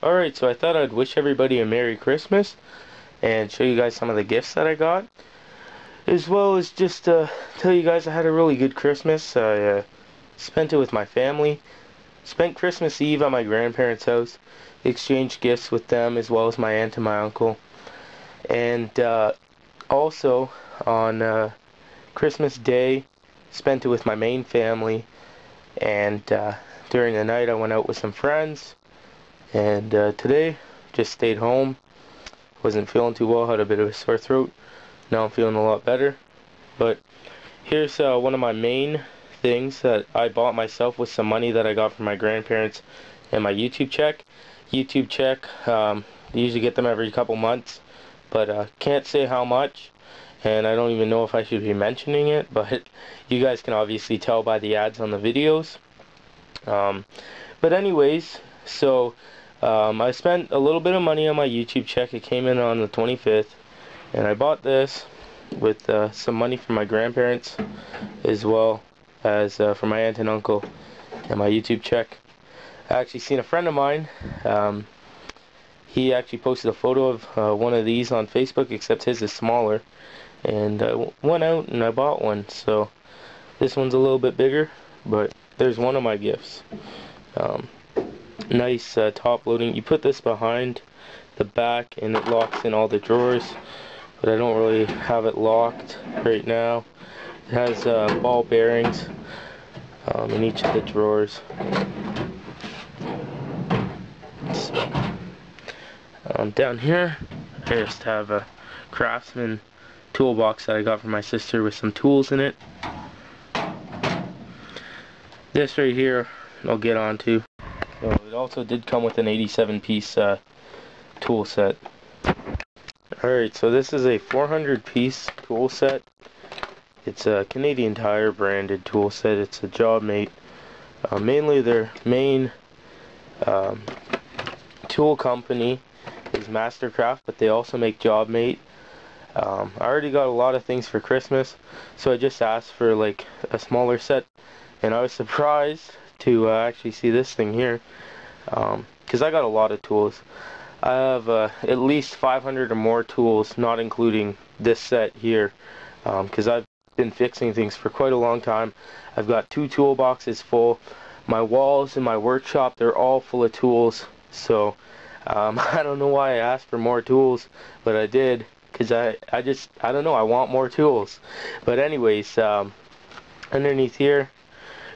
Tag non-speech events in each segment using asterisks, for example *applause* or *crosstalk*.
Alright, so I thought I'd wish everybody a Merry Christmas and show you guys some of the gifts that I got. As well as just uh, tell you guys I had a really good Christmas. I uh, spent it with my family. Spent Christmas Eve at my grandparents' house. Exchanged gifts with them as well as my aunt and my uncle. And uh, also on uh, Christmas Day, spent it with my main family. And uh, during the night I went out with some friends and uh, today, just stayed home. Wasn't feeling too well, had a bit of a sore throat. Now I'm feeling a lot better. But here's uh, one of my main things that I bought myself with some money that I got from my grandparents and my YouTube check. YouTube check, um, usually get them every couple months, but uh, can't say how much, and I don't even know if I should be mentioning it, *laughs* but you guys can obviously tell by the ads on the videos. Um, but anyways, so um, I spent a little bit of money on my YouTube check. It came in on the 25th. And I bought this with uh, some money from my grandparents as well as uh, from my aunt and uncle and my YouTube check. I actually seen a friend of mine. Um, he actually posted a photo of uh, one of these on Facebook, except his is smaller. And I went out and I bought one. So this one's a little bit bigger, but there's one of my gifts. Um, nice uh, top loading. You put this behind the back and it locks in all the drawers but I don't really have it locked right now. It has uh, ball bearings um, in each of the drawers. So, um, down here I just have a Craftsman toolbox that I got from my sister with some tools in it. This right here I'll get onto. So it also did come with an 87 piece uh, tool set. Alright, so this is a 400 piece tool set. It's a Canadian Tire branded tool set. It's a Jobmate. Uh, mainly their main um, tool company is Mastercraft, but they also make Jobmate. Um, I already got a lot of things for Christmas, so I just asked for like a smaller set, and I was surprised to uh, actually see this thing here because um, I got a lot of tools. I have uh, at least 500 or more tools not including this set here because um, I've been fixing things for quite a long time. I've got two toolboxes full. My walls in my workshop they're all full of tools. So um, *laughs* I don't know why I asked for more tools but I did because I, I just I don't know I want more tools. But anyways um, underneath here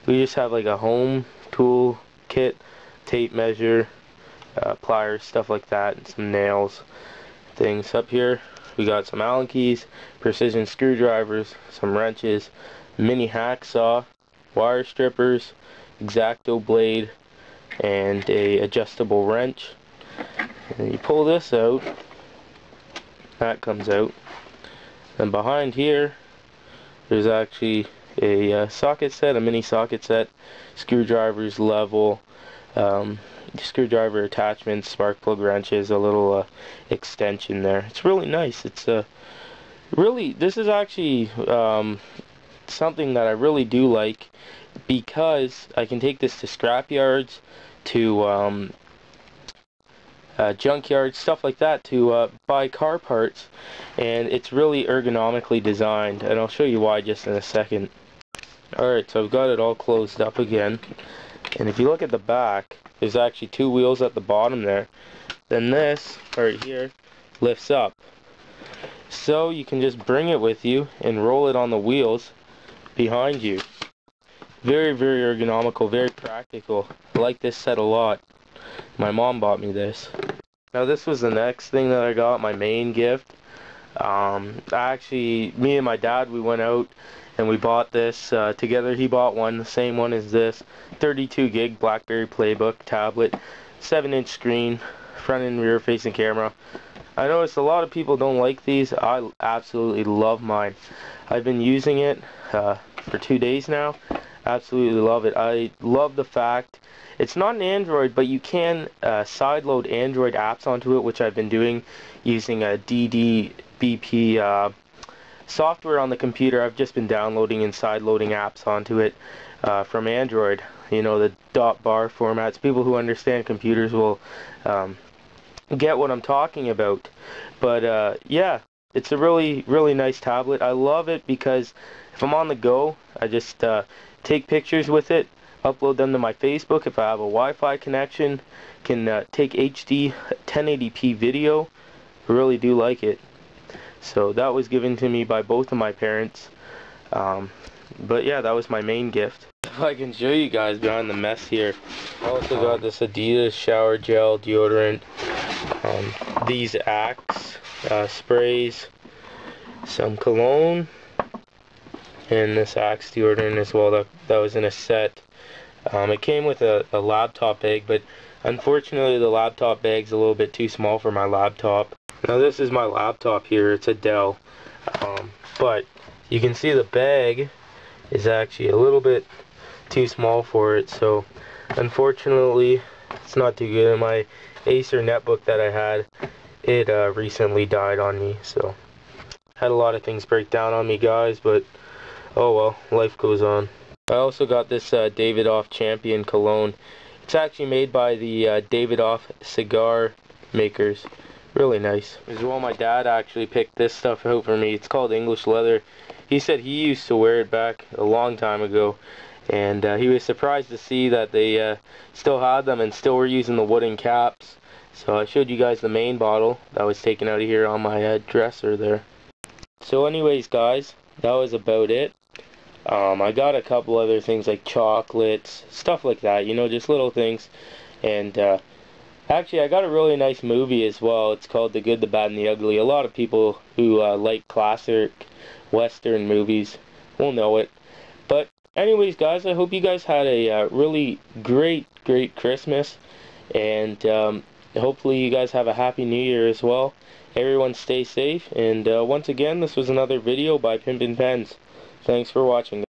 we just have like a home tool kit, tape measure, uh, pliers, stuff like that, and some nails, things. Up here, we got some Allen keys, precision screwdrivers, some wrenches, mini hacksaw, wire strippers, X-Acto blade, and a adjustable wrench. And you pull this out, that comes out. And behind here, there's actually a uh, socket set, a mini socket set, screwdrivers, level, um, screwdriver attachments, spark plug wrenches, a little uh, extension there. It's really nice. It's uh, really, this is actually um, something that I really do like because I can take this to scrap yards, to um, uh, junkyard, stuff like that to uh, buy car parts and it's really ergonomically designed and I'll show you why just in a second. Alright, so I've got it all closed up again. And if you look at the back, there's actually two wheels at the bottom there. Then this, right here, lifts up. So you can just bring it with you and roll it on the wheels behind you. Very, very ergonomical, very practical. I like this set a lot. My mom bought me this. Now this was the next thing that I got, my main gift. Um, actually, me and my dad, we went out and we bought this uh, together. He bought one, the same one as this, 32 gig BlackBerry Playbook tablet, 7 inch screen, front and rear facing camera. I noticed a lot of people don't like these. I absolutely love mine. I've been using it uh, for two days now. Absolutely love it. I love the fact it's not an Android, but you can uh, sideload Android apps onto it, which I've been doing using a DDPB uh, software on the computer. I've just been downloading and sideloading apps onto it uh, from Android. you know, the dot bar formats. People who understand computers will um, get what I'm talking about. But uh, yeah, it's a really, really nice tablet. I love it because if I'm on the go, I just uh, take pictures with it, upload them to my Facebook if I have a Wi-Fi connection, can uh, take HD 1080p video. Really do like it. So that was given to me by both of my parents. Um, but yeah, that was my main gift. *laughs* If I can show you guys behind the mess here, I also got this Adidas shower gel deodorant, um, these Axe uh, sprays, some cologne, and this Axe deodorant as well. That, that was in a set. Um, it came with a, a laptop bag, but unfortunately the laptop bag's a little bit too small for my laptop. Now this is my laptop here. It's a Dell. Um, but you can see the bag is actually a little bit too small for it. So unfortunately it's not too good. My Acer netbook that I had, it uh, recently died on me. So had a lot of things break down on me guys, but oh well, life goes on. I also got this uh, Davidoff Champion cologne. It's actually made by the uh, Davidoff cigar makers. Really nice. As well, my dad actually picked this stuff out for me. It's called English Leather. He said he used to wear it back a long time ago. And uh, he was surprised to see that they uh, still had them and still were using the wooden caps. So I showed you guys the main bottle that was taken out of here on my uh, dresser there. So anyways guys, that was about it. Um, I got a couple other things like chocolates, stuff like that, you know, just little things. And uh, actually, I got a really nice movie as well. It's called The Good, the Bad, and the Ugly. A lot of people who uh, like classic Western movies will know it. But anyways, guys, I hope you guys had a uh, really great, great Christmas. And um, hopefully you guys have a happy new year as well. Everyone stay safe. And uh, once again, this was another video by Pimpin' Penz. Thanks for watching.